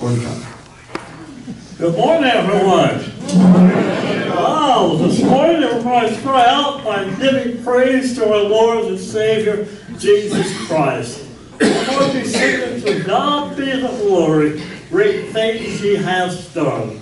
Good morning, everyone. Wow, this morning everybody pray out by giving praise to our Lord and Savior, Jesus Christ. Lord be singing to God be the glory, great things He has done.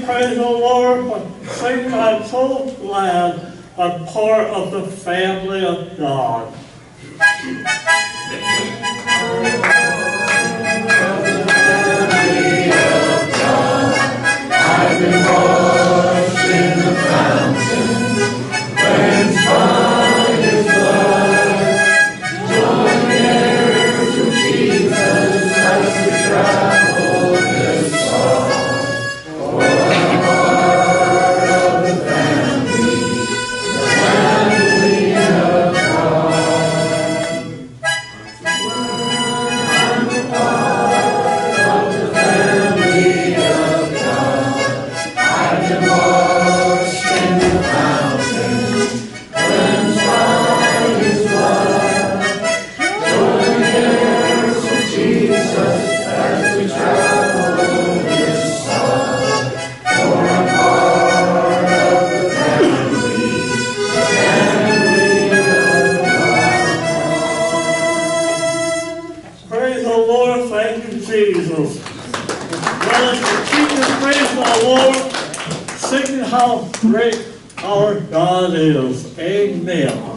Praise the Lord, sing I'm so glad I'm part of the family of God. Let us continue to praise the Lord, singing how great our God is. Amen.